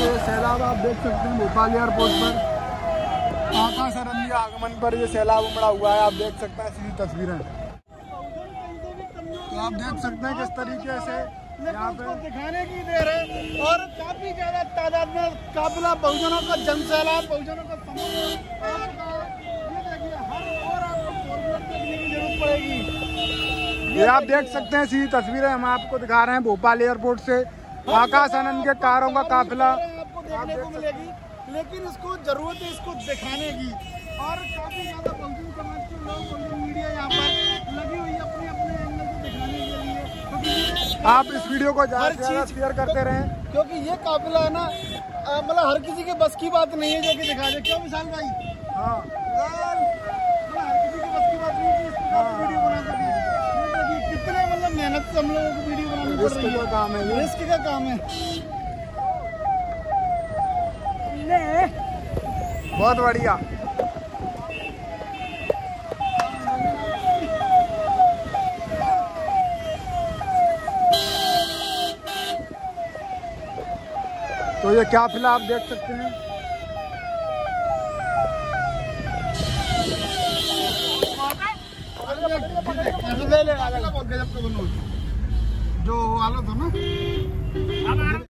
जन सैलाब उमड़ा हुआ है आप देख सकते हैं बहुजनों का समूह आपका ये देखिए हर और आपको फोर व्हीलर देखने की ज़रूरत पड़ेगी। ये आप देख सकते हैं सीधी तस्वीरें हम आपको दिखा रहे हैं भोपाल एयरपोर्ट से। आकाश आनंद के कारों का काफिला। देखने को मिलेगी लेकिन इसको ज़रूरत है इसको दिखाने की। और काफ़ी ज़्यादा बहुजन समाज के लोग बहुजन मीडिया यहाँ पर लगी हुई है अपने अपने एंगल को दिखाने के लिए। क्योंकि आप इस वीडियो को हर चीज- शेयर करते रहें। क्योंकि ये काफिला है ना मतलब हर किसी के बस की बात नहीं है जो कि दिखा दे। क्यों विशाल भाई? हाँ। मतलब हर किसी के बस की बात नहीं है वीडियो बना सके। कितने मतलब मेहनत से हम लोगों को वीडियो बनानी पड़ रही का है काम है रिस्क का काम है। बहुत बढ़िया। तो ये क्या फ़िलहाल आप देख सकते हैं? ले ले जो हालत हो ना?